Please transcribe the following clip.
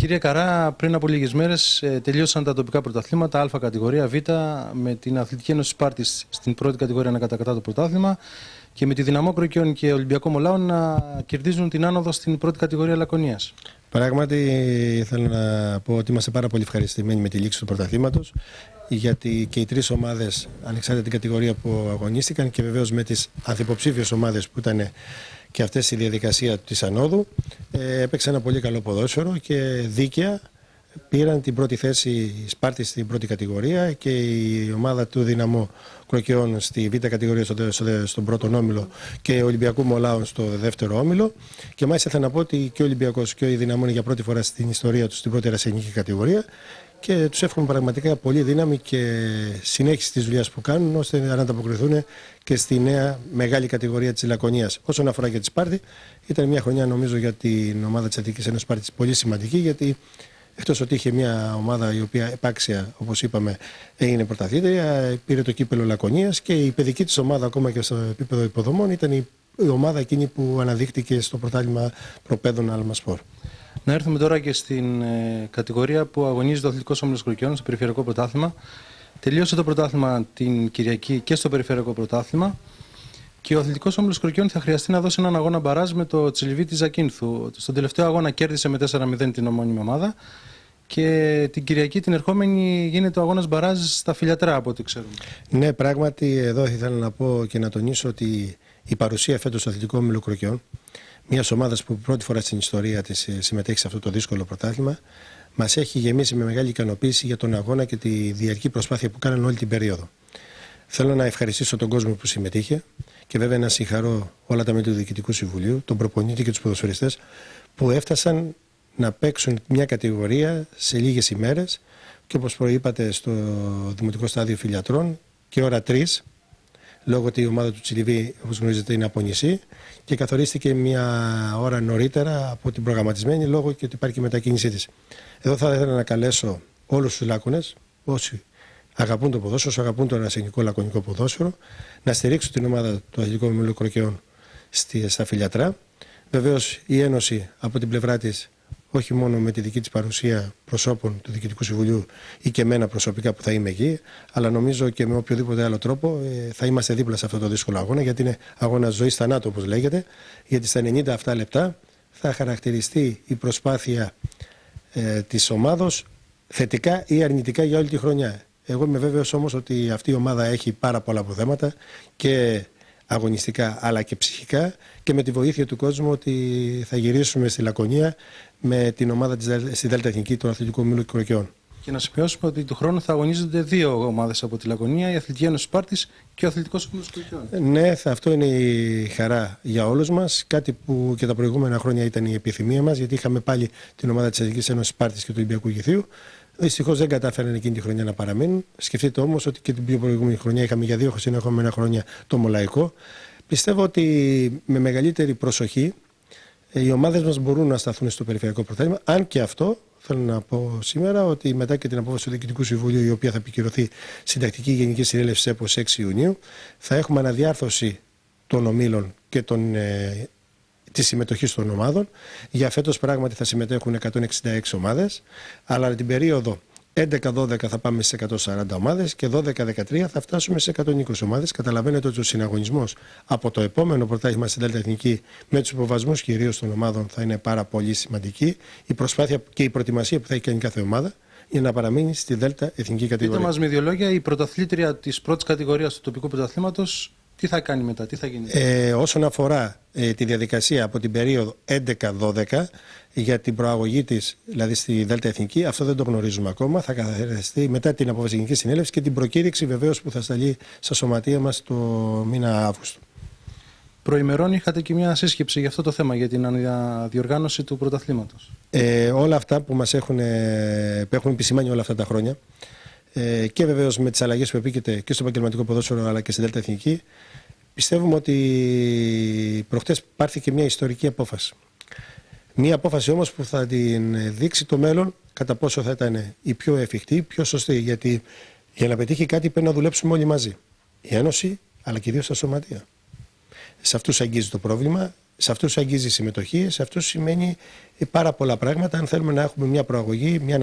Κύριε Καρά, πριν από λίγες μέρες τελείωσαν τα τοπικά πρωταθλήματα Α κατηγορία Β με την Αθλητική Ένωση Σπάρτης στην πρώτη κατηγορία να κατακατά το πρωτάθλημα και με τη Δυναμό Κροκιών και Ολυμπιακό Μολάων να κερδίζουν την άνοδο στην πρώτη κατηγορία Λακωνίας. Πράγματι, θέλω να πω ότι είμαστε πάρα πολύ ευχαριστημένοι με τη λήξη του πρωταθλήματος γιατί και οι τρεις ομάδες, ανεξάρτητα την κατηγορία που αγωνίστηκαν και βεβαίως με τις ανθυποψήφιες ομάδες που ήταν και αυτές στη διαδικασία της ανόδου ε, έπαιξε ένα πολύ καλό ποδόσφαιρο και δίκαια. Πήραν την πρώτη θέση η Σπάρτη στην πρώτη κατηγορία και η ομάδα του Δυναμό Κροκαιών στη β' κατηγορία στο, στο, στον πρώτο όμιλο και ο Ολυμπιακού Μολάων στο δεύτερο όμιλο. Και μάλιστα θα να πω ότι και ο Ολυμπιακός και ο Δυναμό είναι για πρώτη φορά στην ιστορία τους στην πρώτη ρασενική κατηγορία και τους εύχομαι πραγματικά πολύ δύναμη και συνέχιση της δουλειάς που κάνουν ώστε να ανταποκριθούν και στη νέα μεγάλη κατηγορία της Λακωνίας. Όσον αφορά για τη Σπάρτη, ήταν μια χρονιά νομίζω για την ομάδα της Αττικής Ένωσης Σπάρτης πολύ σημαντική γιατί εκτός ότι είχε μια ομάδα η οποία επάξια, όπως είπαμε, έγινε πρωταθλήτρια, πήρε το κύπελο Λακωνίας και η παιδική της ομάδα, ακόμα και στο επίπεδο υποδομών, ήταν η ομάδα εκείνη που αναδείχτηκε στο πρωτάθλημα προπέδων Αλμασπορ. Να έρθουμε τώρα και στην ε, κατηγορία που αγωνίζει το Αθλητικός Όμιλο Κροκιών στο Περιφερειακό Πρωτάθλημα. Τελείωσε το πρωτάθλημα την Κυριακή και στο Περιφερειακό Πρωτάθλημα. Και ο Αθλητικός Όμιλο Κροκιών θα χρειαστεί να δώσει έναν αγώνα μπαράζ με το Τσιλιβί της Ζακίνθου. Στον τελευταίο αγώνα κέρδισε με 4-0 την ομόνιμη ομάδα. Και την Κυριακή την ερχόμενη γίνεται ο αγώνας μπαράζ στα φιλιατρά, από ό,τι ξέρουμε. Ναι, πράγματι, εδώ ήθελα να πω και να τονίσω ότι η παρουσία φέτος του Αθλητικού Όμιλου Κροκιών μιας ομάδας που πρώτη φορά στην ιστορία της ε, συμμετέχει σε αυτό το δύσκολο πρωτάθλημα, μας έχει γεμίσει με μεγάλη ικανοποίηση για τον αγώνα και τη διαρκή προσπάθεια που κάναν όλη την περίοδο. Θέλω να ευχαριστήσω τον κόσμο που συμμετείχε και βέβαια να συγχαρώ όλα τα μέλη του Διοικητικού Συμβουλίου, τον προπονήτη και τους ποδοσφαιριστές που έφτασαν να παίξουν μια κατηγορία σε λίγες ημέρες και όπως προείπατε στο Δημοτικό Στάδιο Φιλιατρών και ώρα 3 λόγω ότι η ομάδα του Τσιλιβί, όπως γνωρίζετε, είναι από νησί και καθορίστηκε μια ώρα νωρίτερα από την προγραμματισμένη λόγω και ότι υπάρχει και μετακίνησή της. Εδώ θα ήθελα να καλέσω όλους τους λάκωνες, όσοι αγαπούν το ποδόσφαιρο, όσοι αγαπούν το ρασενικό λακωνικό ποδόσφαιρο, να στηρίξουν την ομάδα του Αθλητικού Μελού Κροκαιών στα φιλιατρά. Βεβαίως η Ένωση από την πλευρά της όχι μόνο με τη δική της παρουσία προσώπων του Διοικητικού Συμβουλίου ή και εμένα προσωπικά που θα είμαι εκεί, αλλά νομίζω και με οποιοδήποτε άλλο τρόπο ε, θα είμαστε δίπλα σε αυτό το δύσκολο αγώνα, γιατί είναι αγώνα ζωής θανάτου, όπως λέγεται. Γιατί στα 90 αυτά λεπτά θα χαρακτηριστεί η προσπάθεια ε, της ομάδος θετικά ή αρνητικά για όλη τη χρονιά. Εγώ είμαι βέβαιος όμως ότι αυτή η ομάδα έχει πάρα πολλά αποθέματα και αγωνιστικά αλλά και ψυχικά και με τη βοήθεια του κόσμου ότι θα γυρίσουμε στη Λακωνία με την ομάδα της, στη Δέλτα Εθνική του Αθλητικού Μήλου Κροκιών. Και να σημειώσουμε ότι του χρόνου θα αγωνίζονται δύο ομάδες από τη Λακωνία, η Αθλητική Ένωση Πάρτη και ο Αθλητικός Όμιλο Κροκιών. Ναι, αυτό είναι η χαρά για όλους μας. Κάτι που και τα προηγούμενα χρόνια ήταν η επιθυμία μας, γιατί είχαμε πάλι την ομάδα της Αθλητικής Ένωσης Πάρτη και του Ολυμπιακού Γηθίου. Δυστυχώς δεν κατάφεραν εκείνη τη χρονιά να παραμείνουν. Σκεφτείτε όμως ότι και την πιο προηγούμενη χρονιά είχαμε για δύο συνεχόμενα χρόνια το Μολαϊκό. Πιστεύω ότι με μεγαλύτερη προσοχή ε, οι ομάδες μας μπορούν να σταθούν στο περιφερειακό πρωτάθλημα. Αν και αυτό θέλω να πω σήμερα ότι μετά και την απόφαση του Διοικητικού Συμβουλίου, η οποία θα επικυρωθεί στην τακτική Γενικής Συνέλευσης ΕΠΟ 6 Ιουνίου, θα έχουμε αναδιάρθρωση των ομίλων και των, ε, τη συμμετοχή των ομάδων. Για φέτος πράγματι θα συμμετέχουν 166 ομάδες, αλλά την περίοδο 11-12 θα πάμε σε 140 ομάδες και 12-13 θα φτάσουμε σε 120 ομάδες. Καταλαβαίνετε ότι ο συναγωνισμός από το επόμενο πρωτάθλημα στην Δέλτα Εθνική με τους υποβασμούς κυρίως των ομάδων θα είναι πάρα πολύ σημαντική. Η προσπάθεια και η προετοιμασία που θα έχει κάνει κάθε ομάδα για να παραμείνει στη Δέλτα Εθνική κατηγορία. Πείτε μας με δύο λόγια, η πρωταθλήτρια της πρώτης κατηγορίας του τοπικού πρωταθλήματος τι θα κάνει μετά, τι θα γίνει; Ε, όσον αφορά ε, τη διαδικασία από την περίοδο 11-12 για την προαγωγή της, δηλαδή στη Δέλτα Εθνική, αυτό δεν το γνωρίζουμε ακόμα. Θα καθαριστεί μετά την αποφασιστική συνέλευση και την προκήρυξη βεβαίως που θα σταλεί στα σωματεία μας το μήνα Αύγουστο. Προημερών είχατε και μια σύσκεψη για αυτό το θέμα, για την διοργάνωση του πρωταθλήματος. Ε, όλα αυτά που μας έχουν, που έχουν επισημάνει όλα αυτά τα χρόνια ε, και βεβαίως με τις αλλαγές που επίκειται και στο επαγγελματικό ποδόσφαιρο αλλά και στην Δέλτα Εθνική, πιστεύουμε ότι προχτές πάρθηκε μια ιστορική απόφαση. Μια απόφαση όμως που θα την δείξει το μέλλον κατά πόσο θα ήταν η πιο εφικτή, η πιο σωστή. Γιατί για να πετύχει κάτι πρέπει να δουλέψουμε όλοι μαζί. Η Ένωση αλλά και ιδίως τα σωματεία. Σε αυτούς αγγίζει το πρόβλημα. σε αυτούς αγγίζει συμμετοχή, σε αυτούς σημαίνει πάρα πολλά πράγματα. Αν θέλουμε να έχουμε μια προαγωγή, μια